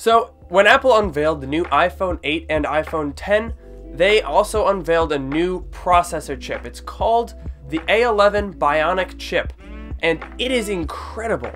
So, when Apple unveiled the new iPhone 8 and iPhone 10, they also unveiled a new processor chip. It's called the A11 Bionic chip, and it is incredible.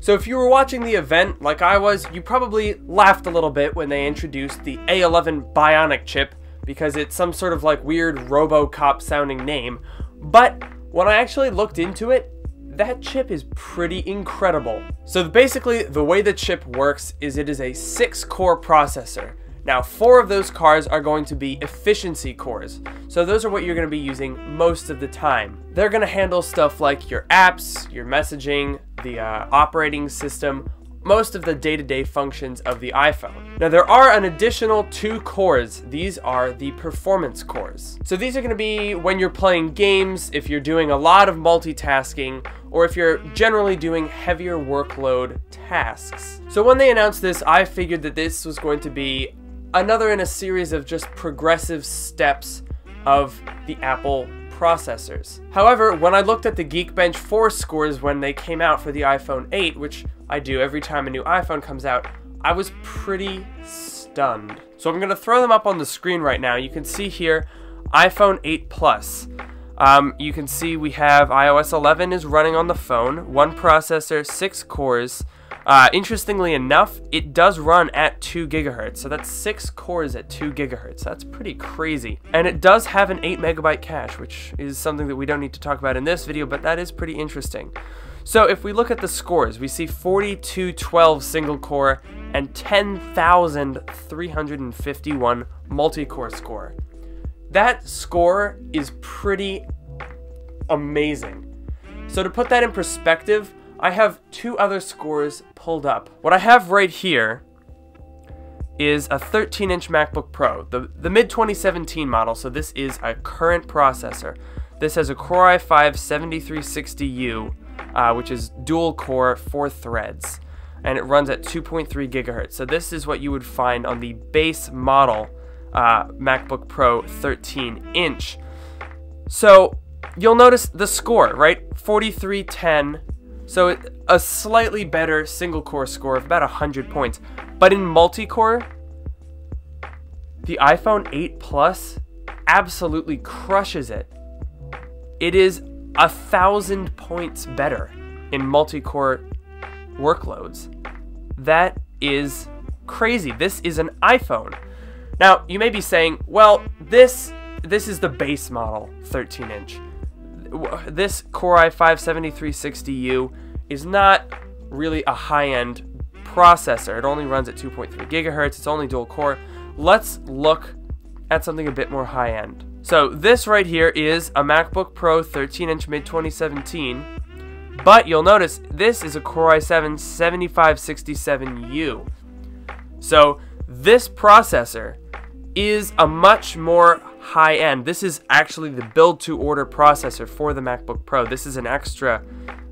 So if you were watching the event like I was, you probably laughed a little bit when they introduced the A11 Bionic chip because it's some sort of like weird RoboCop sounding name. But when I actually looked into it, that chip is pretty incredible. So basically, the way the chip works is it is a 6-core processor. Now, four of those cores are going to be efficiency cores. So those are what you're going to be using most of the time. They're going to handle stuff like your apps, your messaging, the uh, operating system, most of the day-to-day -day functions of the iPhone. Now there are an additional two cores. These are the performance cores. So these are going to be when you're playing games, if you're doing a lot of multitasking, or if you're generally doing heavier workload tasks. So when they announced this, I figured that this was going to be another in a series of just progressive steps of the Apple processors. However, when I looked at the Geekbench 4 scores when they came out for the iPhone 8, which I do every time a new iPhone comes out, I was pretty stunned. So I'm going to throw them up on the screen right now. You can see here iPhone 8 Plus. Um, you can see we have iOS 11 is running on the phone, one processor, six cores, uh, interestingly enough, it does run at 2 gigahertz, so that's 6 cores at 2 gigahertz. That's pretty crazy. And it does have an 8 megabyte cache, which is something that we don't need to talk about in this video, but that is pretty interesting. So if we look at the scores, we see 4212 single core and 10,351 multi-core score. That score is pretty amazing. So to put that in perspective, I have two other scores pulled up. What I have right here is a 13-inch MacBook Pro, the, the mid-2017 model, so this is a current processor. This has a Core i5-7360U, uh, which is dual-core, 4 threads, and it runs at 2.3 gigahertz. So this is what you would find on the base model uh, MacBook Pro 13-inch. So you'll notice the score, right? 4310 so a slightly better single core score of about 100 points. But in multi-core, the iPhone 8 Plus absolutely crushes it. It is a thousand points better in multi-core workloads. That is crazy. This is an iPhone. Now, you may be saying, well, this this is the base model 13 inch this Core i5-7360U is not really a high-end processor. It only runs at 2.3 gigahertz. It's only dual core. Let's look at something a bit more high-end. So this right here is a MacBook Pro 13-inch mid-2017, but you'll notice this is a Core i7-7567U. So this processor is a much more high end. This is actually the build to order processor for the MacBook Pro. This is an extra,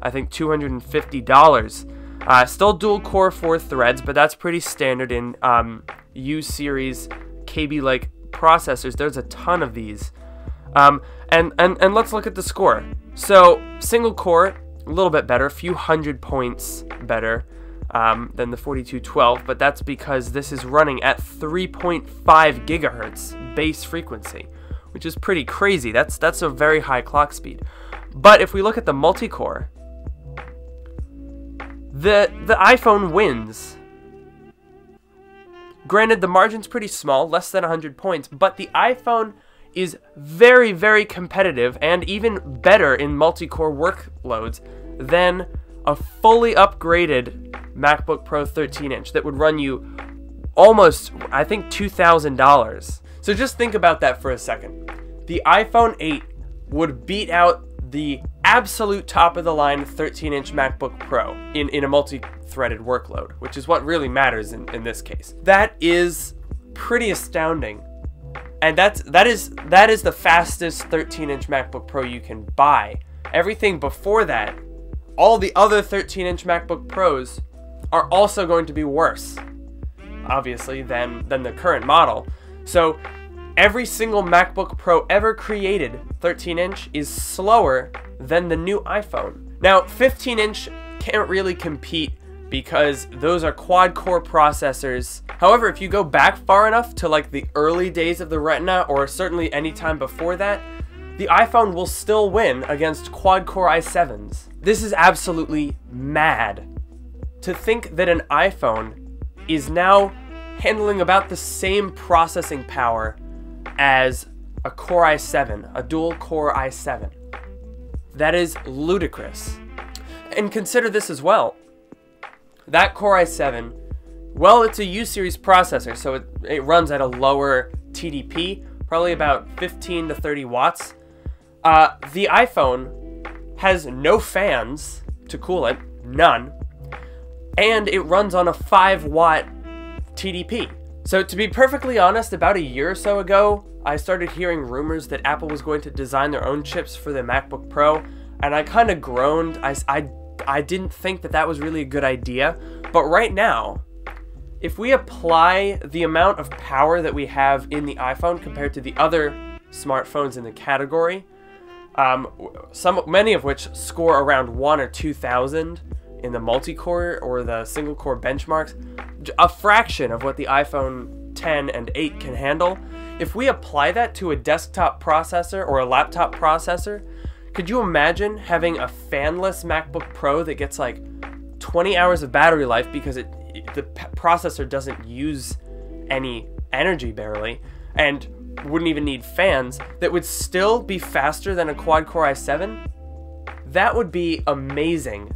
I think, $250. Uh, still dual core 4 threads, but that's pretty standard in um, U series Kaby Lake processors. There's a ton of these. Um, and, and, and let's look at the score. So, single core, a little bit better, a few hundred points better um, than the 4212, but that's because this is running at 3.5 gigahertz base frequency, which is pretty crazy. That's that's a very high clock speed. But if we look at the multi-core, the the iPhone wins. Granted, the margin's pretty small, less than 100 points, but the iPhone is very, very competitive and even better in multi-core workloads than a fully upgraded MacBook Pro 13 inch that would run you almost, I think, $2,000. So just think about that for a second. The iPhone 8 would beat out the absolute top of the line 13 inch MacBook Pro in, in a multi threaded workload, which is what really matters in, in this case. That is pretty astounding. And that's that is that is the fastest 13 inch MacBook Pro you can buy. Everything before that, all the other 13 inch MacBook Pros are also going to be worse, obviously, than, than the current model. So every single MacBook Pro ever created, 13 inch, is slower than the new iPhone. Now, 15 inch can't really compete because those are quad core processors. However, if you go back far enough to like the early days of the Retina or certainly any time before that, the iPhone will still win against quad core i7s. This is absolutely mad. To think that an iPhone is now handling about the same processing power as a Core i7, a dual Core i7. That is ludicrous. And consider this as well. That Core i7, well, it's a U series processor, so it, it runs at a lower TDP, probably about 15 to 30 watts. Uh, the iPhone has no fans to cool it, none, and it runs on a 5 watt TDP. So, to be perfectly honest, about a year or so ago, I started hearing rumors that Apple was going to design their own chips for the MacBook Pro, and I kind of groaned. I, I, I didn't think that that was really a good idea, but right now, if we apply the amount of power that we have in the iPhone compared to the other smartphones in the category, um, some many of which score around one or two thousand in the multi-core or the single-core benchmarks, a fraction of what the iPhone 10 and 8 can handle. If we apply that to a desktop processor or a laptop processor, could you imagine having a fanless MacBook Pro that gets like 20 hours of battery life because it, the processor doesn't use any energy barely and wouldn't even need fans that would still be faster than a quad core i7? That would be amazing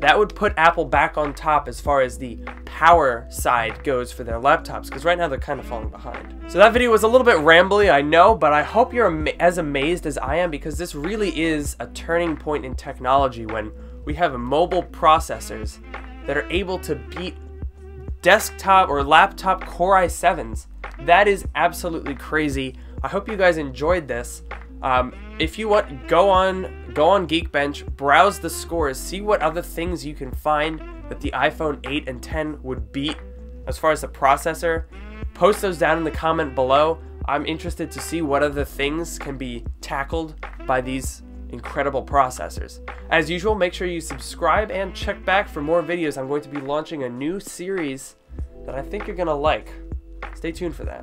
that would put Apple back on top as far as the power side goes for their laptops, because right now they're kind of falling behind. So that video was a little bit rambly, I know, but I hope you're am as amazed as I am, because this really is a turning point in technology when we have mobile processors that are able to beat desktop or laptop Core i7s. That is absolutely crazy. I hope you guys enjoyed this. Um, if you want, go on go on Geekbench, browse the scores, see what other things you can find that the iPhone 8 and 10 would beat as far as the processor. Post those down in the comment below. I'm interested to see what other things can be tackled by these incredible processors. As usual, make sure you subscribe and check back for more videos. I'm going to be launching a new series that I think you're going to like. Stay tuned for that.